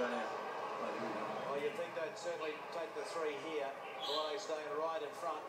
Australia. Well, oh, you think they'd certainly take the three here. Righto staying right in front.